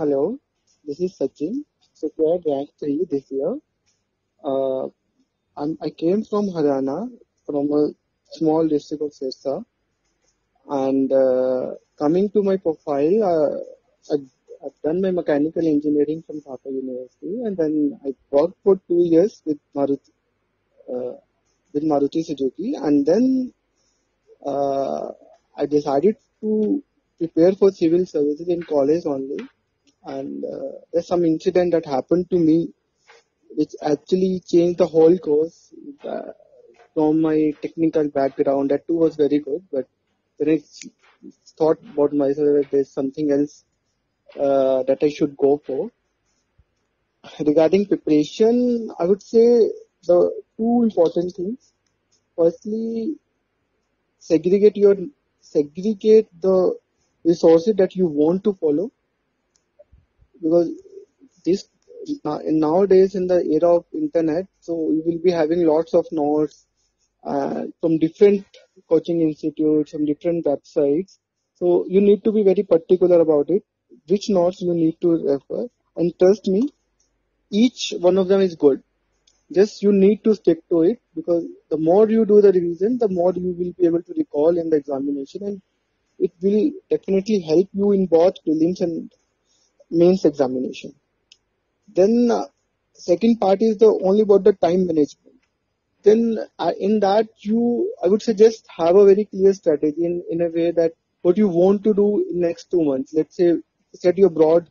Hello, this is Sachin. So I rank 3 this year. Uh, I came from Haryana, from a small district of Sirsa. And uh, coming to my profile, uh, I, I've done my mechanical engineering from Dhaka University, and then I worked for two years with Maruti, uh, with Maruti Suzuki, and then uh, I decided to prepare for civil services in college only. And uh, there's some incident that happened to me, which actually changed the whole course uh, from my technical background. That too was very good, but when I thought about myself that there's something else uh, that I should go for. Regarding preparation, I would say the two important things. Firstly, segregate your segregate the resources that you want to follow because this nowadays in the era of internet so you will be having lots of notes uh, from different coaching institutes from different websites. So you need to be very particular about it which notes you need to refer. And trust me each one of them is good. Just you need to stick to it because the more you do the revision the more you will be able to recall in the examination and it will definitely help you in both prelims and mains examination. Then uh, second part is the only about the time management. Then uh, in that you i would suggest have a very clear strategy in, in a way that what you want to do in next two months. Let's say set your broad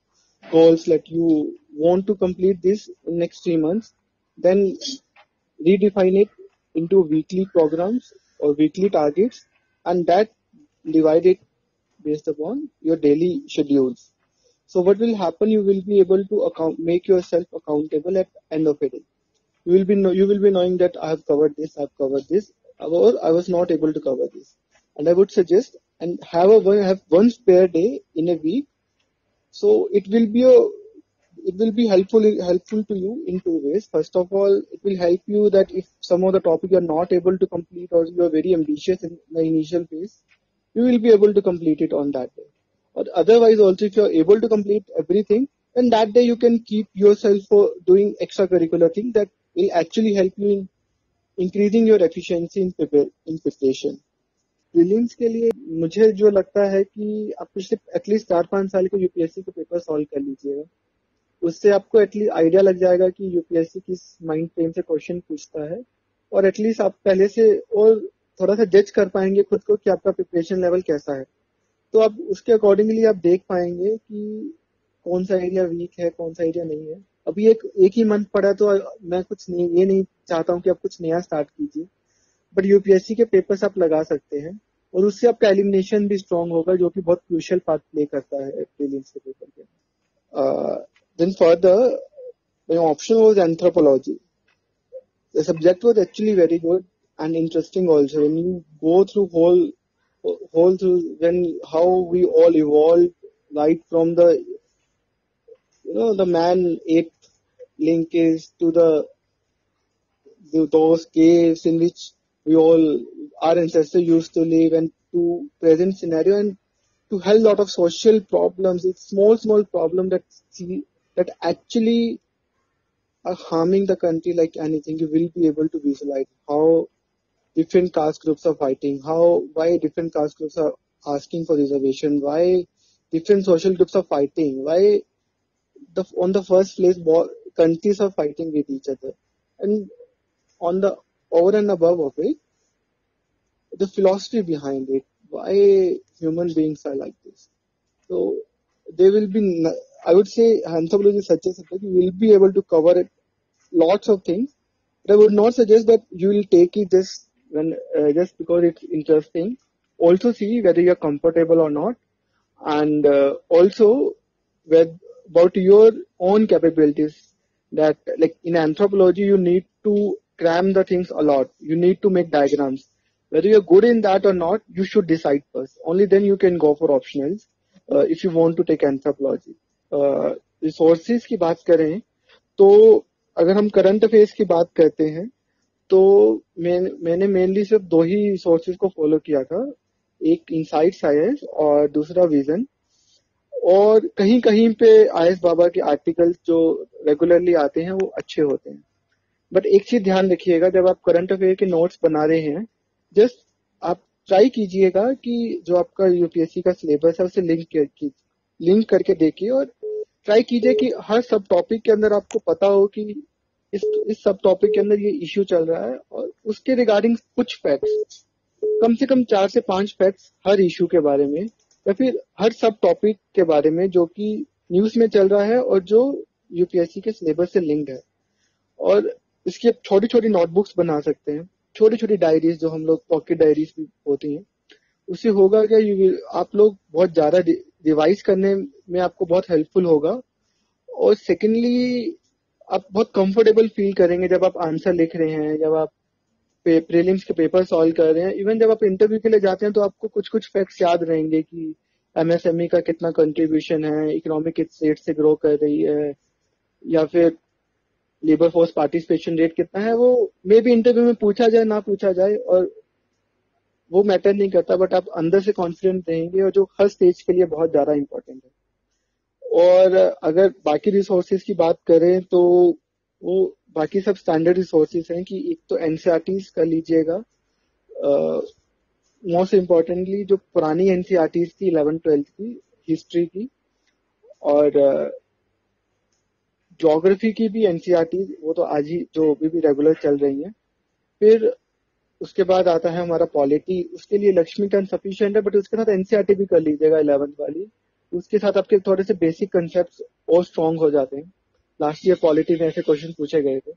goals that you want to complete this in next three months then redefine it into weekly programs or weekly targets and that divide it based upon your daily schedules. So what will happen? You will be able to account, make yourself accountable at end of the day. You will be know, you will be knowing that I have covered this, I have covered this, or I was not able to cover this. And I would suggest and have a one have one spare day in a week. So it will be a it will be helpful helpful to you in two ways. First of all, it will help you that if some of the topic you are not able to complete or you are very ambitious in the initial phase, you will be able to complete it on that day. Or otherwise, also if you are able to complete everything, then that day you can keep yourself for doing extracurricular things that will actually help you in increasing your efficiency in, in preparation. Prelims के लिए मुझे जो लगता है कि आप पिछले at least चार पाँच साल के यूपीएससी के पेपर सॉल्व कर लीजिएगा उससे आपको एटलीस्ट आइडिया लग जाएगा कि यूपीएससी किस माइंड फ्रेम से क्वेश्चन पूछता है और एटलीस्ट आप पहले से और थोड़ा सा जज कर पाएँगे खुद को कि आपका प्रिपरेशन लेवल कैसा है तो आप उसके अकॉर्डिंगली आप देख पाएँगे कि कौन सा एरिया वीक है कौन सा एरिया नहीं है अभी एक एक ही मंथ पड़ा तो मैं कुछ नहीं ये नहीं चाहता हूँ कि आप कुछ नया स्टार्ट कीजिए बट यूपीएससी के पेपर्स आप लगा सकते हैं और उससे आपका एलिमिनेशन भी स्ट्रांग होगा जो कि बहुत क्रूशल पार्ट प्ले करता है प्रीलिम्स के पेपर के Then further, my option was anthropology. The subject was actually very good and interesting also. When you go through whole through when how we all evolved right from the, you know, the man ape linkage to the, those caves in which we all our ancestors used to live and to present scenario and to hell lot of social problems. It's small small problem that see that actually are harming the country like anything, you will be able to visualize how different caste groups are fighting, how why different caste groups are asking for reservation, why different social groups are fighting, why the on the first place countries are fighting with each other, and on the over and above of it, the philosophy behind it, why human beings are like this. So there will be I would say anthropology such a subject you will be able to cover it, lots of things. But I would not suggest that you will take it just when uh, just because it's interesting. Also see whether you are comfortable or not, and uh, also with about your own capabilities. That like in anthropology you need to cram the things a lot. You need to make diagrams. Whether you're good in that or not, you should decide first. Only then you can go for optionals uh, if you want to take anthropology. Resources की बात करें तो अगर हम current affairs की बात करते हैं तो मैं, मैंने मेनली सिर्फ़ दो ही रिसोर्सेज को फॉलो किया था। एक इनसाइट साइंस और दूसरा विजन और कहीं कहीं पे आयस बाबा के आर्टिकल्स जो रेगुलरली आते हैं वो अच्छे होते हैं। बट एक चीज़ ध्यान रखिएगा जब आप करंट अफेयर के नोट्स बना रहे हैं जस्ट आप ट्राई कीजिएगा कि जो आपका यूपीएससी का सिलेबस है उसे लिंक लिंक करके देखिए और ट्राई कीजिए कि हर सब टॉपिक के अंदर आपको पता हो कि इस इस सब टॉपिक के अंदर ये इश्यू चल रहा है और उसके रिगार्डिंग कुछ फैक्ट्स कम से कम चार से पाँच फैक्ट्स हर इशू के बारे में या फिर हर सब टॉपिक के बारे में जो कि न्यूज़ में चल रहा है और जो यूपीएससी के सिलेबस से लिंक्ड है। और इसकी आप छोटी छोटी नोटबुक्स बना सकते हैं छोटी छोटी डायरीज जो हम लोग पॉकेट डायरीज भी होती हैं। उससे होगा क्या आप लोग बहुत ज़्यादा रिवाइज करने में आपको बहुत हेल्पफुल होगा। और सेकेंडली आप बहुत कंफर्टेबल फील करेंगे जब आप आंसर लिख रहे हैं, जब आप प्रीलिम्स के पेपर सॉल्व कर रहे हैं। इवन जब आप इंटरव्यू के लिए जाते हैं तो आपको कुछ कुछ फैक्ट्स याद रहेंगे कि एमएसएमई का कितना कंट्रीब्यूशन है इकोनॉमिक रेट से ग्रो कर रही है, या फिर लेबर फोर्स पार्टिसिपेशन रेट कितना है, वो मे भी इंटरव्यू में पूछा जाए, ना पूछा जाए, और वो मैटर नहीं करता बट आप अंदर से कॉन्फिडेंट रहेंगे और जो हर स्टेज के लिए बहुत ज़्यादा इंपॉर्टेंट है। और अगर बाकी रिसोर्सेज की बात करें तो वो बाकी सब स्टैंडर्ड रिसोर्सेज हैं कि एक तो एनसीआरटी कर लीजिएगा। मोस्ट इम्पोर्टेंटली जो पुरानी एनसीआरटी थी इलेवन ट्वेल्थ की हिस्ट्री की, और जोग्राफी की भी एनसीआरटी वो तो आज ही जो अभी भी रेगुलर चल रही है। फिर उसके बाद आता है हमारा पॉलिटी उसके लिए लक्ष्मीकांत सफिशियंट है बट उसके साथ एनसीआरटी भी कर लीजिएगा इलेवंथ वाली। उसके साथ आपके थोड़े से बेसिक कंसेप्ट और स्ट्रॉन्ग हो जाते हैं। लास्ट ईयर पॉलिटी में ऐसे क्वेश्चन पूछे गए थे।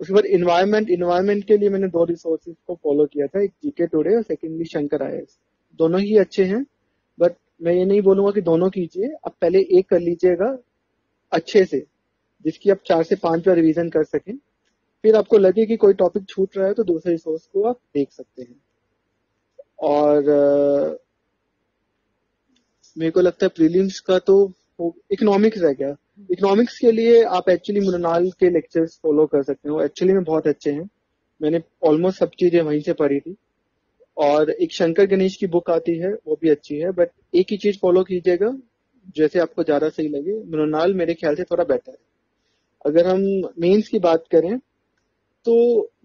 उसके बाद इन्वायरमेंट इन्वायरमेंट के लिए मैंने दो रिसोर्सेज को फॉलो किया था, एक जीके टूडे और सेकेंडली शंकर आई दोनों ही अच्छे हैं बट मैं ये नहीं बोलूँगा कि दोनों कीजिए। आप पहले एक कर लीजिएगा अच्छे से, जिसकी आप चार से पाँच बार रिवीजन कर सकें। फिर आपको लगे कि कोई टॉपिक छूट रहा है तो दूसरे रिसोर्स को आप देख सकते हैं। और मेरे को लगता है प्रीलिम्स का तो इकोनॉमिक्स रह गया इकोनॉमिक्स के लिए आप एक्चुअली मृणाल के लेक्चर्स फॉलो कर सकते हो। एक्चुअली में बहुत अच्छे हैं। मैंने ऑलमोस्ट सब चीज़ें वहीं से पढ़ी थी। और एक शंकर गणेश की बुक आती है, वो भी अच्छी है। बट एक ही चीज़ फॉलो कीजिएगा, जैसे आपको ज़्यादा सही लगे। मृणाल मेरे ख्याल से थोड़ा बेटर है। अगर हम मेंस की बात करें तो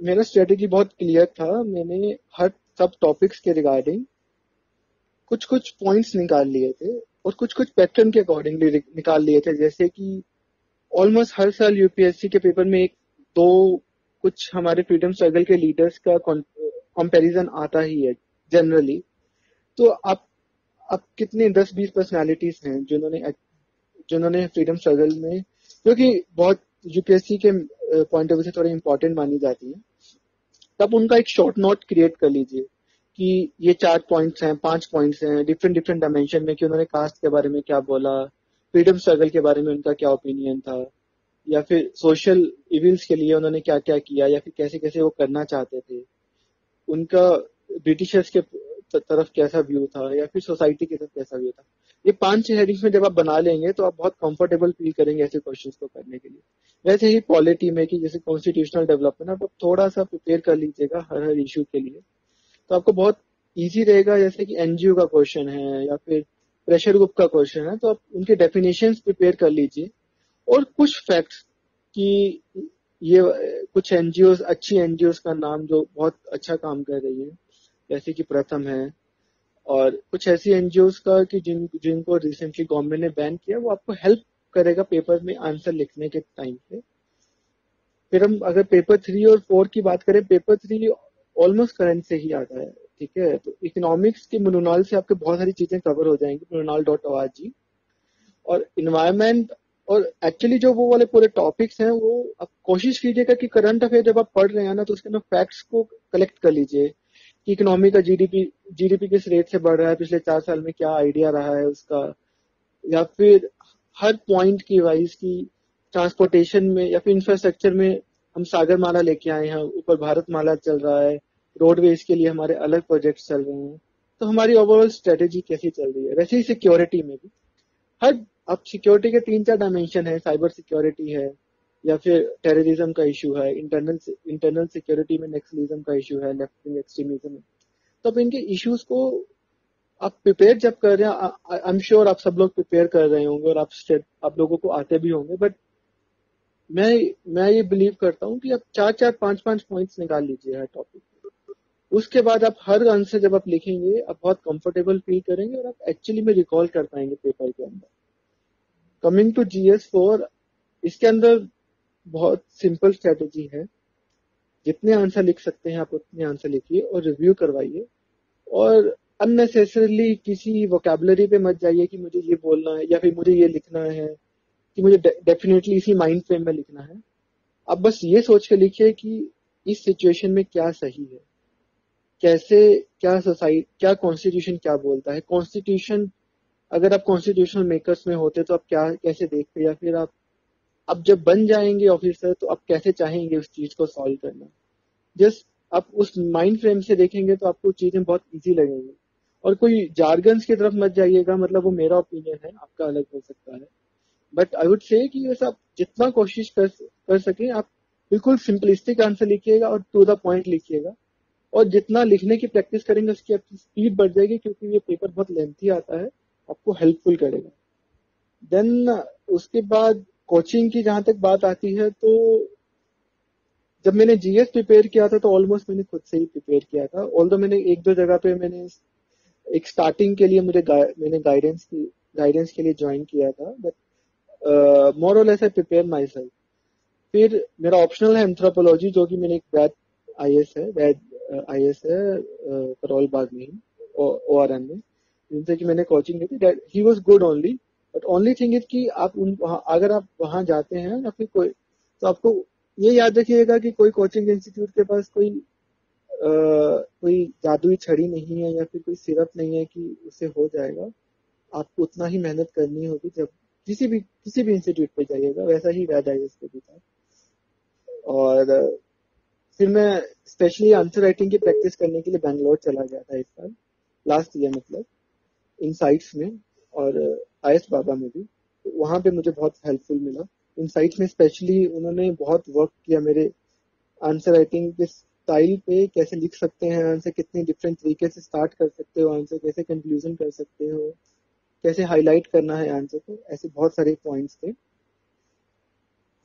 मेरा स्ट्रेटेजी बहुत क्लियर था। मैंने हर सब टॉपिक्स के रिगार्डिंग कुछ कुछ पॉइंट्स निकाल लिए थे और कुछ कुछ पैटर्न के अकॉर्डिंगली निकाल लिए थे। जैसे कि ऑलमोस्ट हर साल यूपीएससी के पेपर में एक दो कुछ हमारे फ्रीडम स्ट्रगल के लीडर्स का कंपैरिजन आता ही है जनरली तो आप अब कितने दस बीस पर्सनालिटीज हैं जिन्होंने जिन्होंने फ्रीडम स्ट्रगल में जो कि बहुत यूपीएससी के पॉइंट ऑफ़ व्यू से थोड़ी इंपॉर्टेंट मानी जाती है। तब उनका एक शॉर्ट नोट क्रिएट कर लीजिए। कि ये चार पॉइंट्स हैं, पाँच पॉइंट्स हैं डिफरेंट डिफरेंट डायमेंशन में कि उन्होंने कास्ट के बारे में क्या बोला फ्रीडम स्ट्रगल के बारे में उनका क्या ओपिनियन था, या फिर सोशल इविल्स के लिए उन्होंने क्या क्या किया, या फिर कैसे कैसे वो करना चाहते थे, उनका ब्रिटिशर्स के तरफ़ कैसा व्यू था, या फिर सोसाइटी की तरफ़ कैसा व्यू था। ये पाँच छह हेडिंग्स में जब आप बना लेंगे तो आप बहुत कंफर्टेबल फील करेंगे ऐसे क्वेश्चंस को करने के लिए। वैसे ही पॉलिटी में कि जैसे कॉन्स्टिट्यूशनल डेवलपमेंट आप थोड़ा सा प्रिपेयर कर लीजिएगा हर हर इशू के लिए। तो आपको बहुत इजी रहेगा, जैसे कि एनजीओ का क्वेश्चन है या फिर प्रेशर ग्रुप का क्वेश्चन है तो आप उनके डेफिनेशन प्रिपेयर कर लीजिए। और कुछ फैक्ट्स कि ये, कुछ एनजीओ अच्छी एनजीओ का नाम जो बहुत अच्छा काम कर रही है, जैसे कि प्रथम है, और कुछ ऐसी एनजीओ का कि जिन, जिनको रिसेंटली गवर्नमेंट ने बैन किया, वो आपको हेल्प करेगा पेपर में आंसर लिखने के टाइम पे। फिर हम अगर पेपर थ्री और फोर की बात करें पेपर थ्री ऑलमोस्ट करंट से ही आता है, ठीक है? तो इकोनॉमिक्स के मुनुनाल से आपके बहुत सारी चीज़ें कवर हो जाएँगी, मुनुनाल डॉट ओ जी और इन्वायरमेंट और एक्चुअली जो वो वाले पूरे टॉपिक्स हैं, वो आप कोशिश कीजिएगा कि करंट अफेयर जब आप पढ़ रहे हैं ना तो उसके अंदर फैक्ट्स को कलेक्ट कर लीजिए कि इकोनॉमी का जीडीपी जीडीपी किस रेट से बढ़ रहा है, पिछले चार साल में क्या आइडिया रहा है उसका? या फिर हर पॉइंट की वाइज की ट्रांसपोर्टेशन में या फिर इंफ्रास्ट्रक्चर में हम सागर माला लेके आए हैं, ऊपर भारत माला चल रहा है रोडवेज़ के लिए हमारे अलग प्रोजेक्ट चल रहे हैं। तो हमारी ओवरऑल स्ट्रेटेजी कैसी चल रही है? वैसे ही सिक्योरिटी में भी। हर, अब सिक्योरिटी के तीन चार डायमेंशन है साइबर सिक्योरिटी है, या फिर टेररिज्म का इशू है इंटरनल इंटरनल सिक्योरिटी में नेक्सलिज्म का इशू है लेफ़्ट विंग एक्सट्रीमिज्म तो अब इनके इश्यूज़ को आप प्रिपेयर जब कर रहे हैं आई एम श्योर आप सब लोग प्रिपेयर कर रहे होंगे और आप आप लोगों को आते भी होंगे बट मैं मैं ये बिलीव करता हूँ कि आप चार चार, पाँच पाँच पॉइंट्स निकाल लीजिए हर टॉपिक उसके बाद आप हर आंसर जब आप लिखेंगे, आप बहुत कंफर्टेबल फील करेंगे और आप एक्चुअली में रिकॉल कर पाएँगे पेपर के अंदर। Coming to G S four इसके अंदर बहुत सिंपल स्ट्रेटेजी है। जितने आंसर लिख सकते हैं, आप उतने आंसर लिखिए और रिव्यू करवाइए। और अननेसेसरली किसी वोकेबलरी पे मत जाइए कि मुझे ये बोलना है या फिर मुझे ये लिखना है। कि मुझे डेफिनेटली इसी माइंड फ्रेम में लिखना है। आप बस ये सोच के लिखिए कि इस सिचुएशन में क्या सही है। कैसे, क्या सोसाइटी क्या कॉन्स्टिट्यूशन क्या बोलता है? कॉन्स्टिट्यूशन अगर आप कॉन्स्टिट्यूशनल मेकर्स में होते तो आप क्या, कैसे देखते? या फिर आप, अब जब बन जाएँगे ऑफिसर तो आप कैसे चाहेंगे उस चीज़ को सॉल्व करना? जस्ट आप उस माइंड फ्रेम से देखेंगे तो आपको चीज़ें बहुत इजी लगेंगी। और कोई जार्गन्स की तरफ़ मत जाइएगा मतलब वो मेरा ओपिनियन है, आपका अलग हो सकता है। बट आई वुड से कि वैसे आप जितना कोशिश कर कर सके आप बिल्कुल सिंपलिस्टिक आंसर लिखिएगा और टू द पॉइंट लिखिएगा। और जितना लिखने की प्रैक्टिस करेंगे उसकी आपकी स्पीड बढ़ जाएगी क्योंकि ये पेपर बहुत लेंथी आता है आपको हेल्पफुल करेगा। देन उसके बाद कोचिंग की जहाँ तक बात आती है तो जब मैंने जीएस प्रिपेयर किया था तो ऑलमोस्ट मैंने खुद से ही प्रिपेयर किया था। ऑल मैंने एक दो जगह पे मैंने एक स्टार्टिंग के लिए मुझे गा, मैंने गाइडेंस की गाइडेंस के लिए ज्वाइन किया था बट मोर और less I prepare myself फिर मेरा ऑप्शनल है एंथ्रोपोलॉजी जो कि मैंने एक वैद आई एस है वैद आई एस है करौल बाग में ओ आर एन में। जिनसे कि मैंने कोचिंग ली थी he was good only but only thing is कि आप उन अगर आप वहाँ जाते हैं या फिर कोई तो आपको ये याद रखिएगा कि कोई कोचिंग इंस्टीट्यूट के पास कोई आ, कोई जादुई छड़ी नहीं है या फिर कोई सिरप नहीं है कि उससे हो जाएगा। आपको उतना ही मेहनत करनी होगी जब किसी भी किसी भी इंस्टीट्यूट पे जाइएगा, वैसा ही वैद आई पे भी और, फिर मैं स्पेशली आंसर राइटिंग की प्रैक्टिस करने के लिए बैंगलोर चला गया था इस साल लास्ट ईयर मतलब इन साइट्स में, और, आयस बाबा में भी। तो वहाँ पे मुझे बहुत हेल्पफुल मिला। इन साइट्स में स्पेशली उन्होंने बहुत वर्क किया मेरे आंसर राइटिंग के स्टाइल पे, कैसे लिख सकते हैं आंसर कितने डिफरेंट तरीके से स्टार्ट कर सकते हो आंसर कैसे कंक्लूजन कर सकते हो। कैसे हाईलाइट करना है आंसर को, ऐसे बहुत सारे पॉइंट्स थे।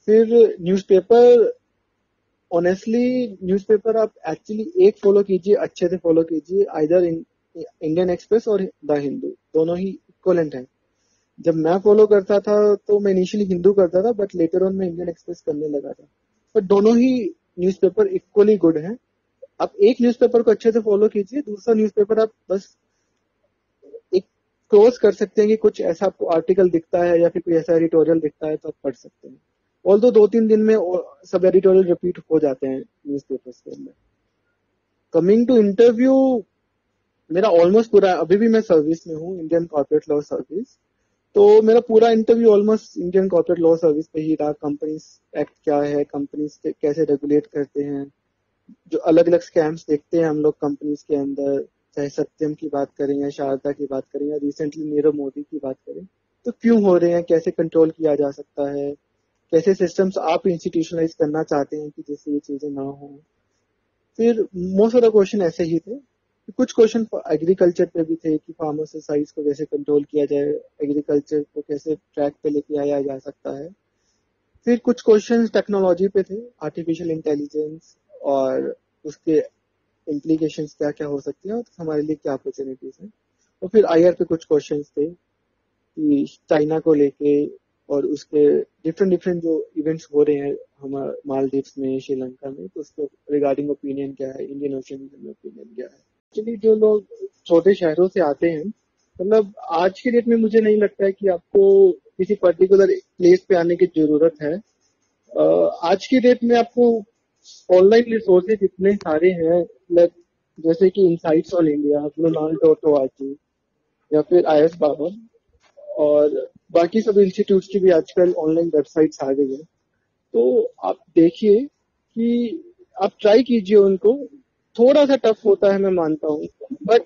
फिर न्यूज़पेपर ऑनेस्टली न्यूज़पेपर आप एक्चुअली एक फॉलो कीजिए, अच्छे से फॉलो कीजिए आइदर इंडियन एक्सप्रेस और द हिंदू दोनों ही इक्वलेंट हैं। जब मैं फॉलो करता था तो मैं इनिशियली हिंदू करता था बट लेटर ऑन मैं इंडियन एक्सप्रेस करने लगा था। बट दोनों ही न्यूज़पेपर इक्वली गुड हैं। आप एक न्यूज़पेपर को अच्छे से फॉलो कीजिए, दूसरा न्यूज़पेपर आप बस क्लोज कर सकते हैं कि कुछ ऐसा आपको आर्टिकल दिखता है या फिर कोई ऐसा एडिटोरियल दिखता है तो आप पढ़ सकते हैं। ऑल दो दो तीन दिन में सब एडिटोरियल रिपीट हो जाते हैं न्यूज़पेपर्स के अंदर। कमिंग टू इंटरव्यू मेरा ऑलमोस्ट पूरा, अभी भी मैं सर्विस में हूँ इंडियन कॉर्पोरेट लॉ सर्विस तो मेरा पूरा interview almost Indian corporate law service पे ही रहा। कंपनी एक्ट क्या है कंपनीज़ कैसे रेगुलेट करते हैं। जो अलग अलग स्कैम्स देखते हैं हम लोग कंपनीज़ के अंदर। चाहे सत्यम की बात करें या शारदा की बात करें या रिसेंटली नीरव मोदी की बात करें तो क्यों हो रहे हैं? कैसे कंट्रोल किया जा सकता है? कैसे सिस्टम्स आप इंस्टीट्यूशनलाइज करना चाहते हैं कि जिससे ये चीज़ें ना हो? फिर मोस्ट ऑफ़ द क्वेश्चन ऐसे ही थे कुछ क्वेश्चन एग्रीकल्चर पे भी थे कि फार्मर से साइज़ को कैसे कंट्रोल किया जाए एग्रीकल्चर को कैसे ट्रैक पे लेके आया जा सकता है। फिर कुछ क्वेश्चन टेक्नोलॉजी पे थे आर्टिफिशियल इंटेलिजेंस और उसके इम्प्लीकेशन क्या क्या हो सकती है और हमारे लिए क्या अपॉर्चुनिटीज़ है? और फिर आईआर पे कुछ क्वेश्चन थे कि चाइना को लेके और उसके डिफरेंट डिफरेंट जो इवेंट्स हो रहे हैं हमारे मालदीव्स में श्रीलंका में तो उसके रिगार्डिंग ओपिनियन क्या है? इंडियन ओशन में ओपिनियन क्या है? एक्चुअली जो लोग छोटे शहरों से आते हैं मतलब आज के डेट में मुझे नहीं लगता है कि आपको किसी पर्टिकुलर प्लेस पे आने की ज़रूरत है। आज की डेट में आपको ऑनलाइन रिसोर्सेज इतने सारे हैं मतलब जैसे कि इनसाइट्स ऑन इंडिया ग्लोनाल डॉट ओ या फिर आई एस बाबा और बाकी सब इंस्टीट्यूट की भी आजकल ऑनलाइन वेबसाइट्स आ गई है। तो आप देखिए कि आप ट्राई कीजिए उनको। थोड़ा सा टफ होता है, मैं मानता हूँ बट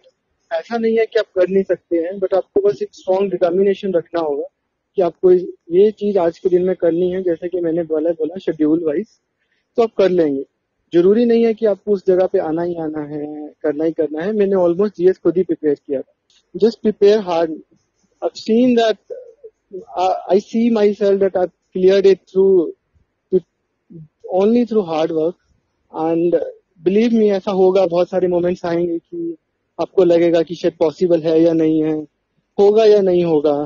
ऐसा नहीं है कि आप कर नहीं सकते हैं बट आपको बस एक स्ट्रॉन्ग डिटर्मिनेशन रखना होगा कि आपको ये चीज़ आज के दिन में करनी है, जैसे कि मैंने बोला बोला शेड्यूल वाइज तो आप कर लेंगे ज़रूरी नहीं है कि आपको उस जगह पे आना ही आना है करना ही करना है मैंने ऑलमोस्ट जीएस खुद ही प्रिपेयर किया था just prepare hard. I've seen that. Uh, I see myself that I've cleared it through only through hard work. And ऐसा होगा बहुत सारे मोमेंट्स आएँगे कि आपको लगेगा कि शायद पॉसिबल है या नहीं है होगा या नहीं होगा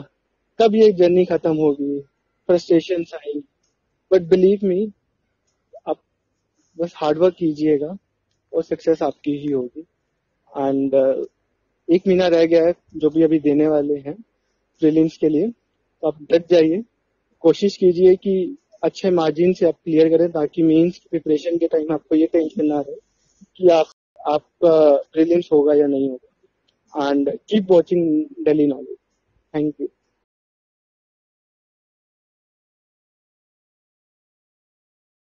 कब ये जर्नी खत्म होगी फ्रस्ट्रेशन आएँगी बट बिलीव मी बस हार्डवर्क कीजिएगा और सक्सेस आपकी ही होगी। एंड uh, एक महीना रह गया है जो भी अभी देने वाले हैं प्रीलिम्स के लिए तो आप डट जाइए। कोशिश कीजिए कि अच्छे मार्जिन से आप क्लियर करें ताकि मेंस प्रिपरेशन के टाइम आपको ये टेंशन ना रहे कि आप आपका प्रीलिम्स होगा या नहीं होगा। And keep watching daily knowledge thank you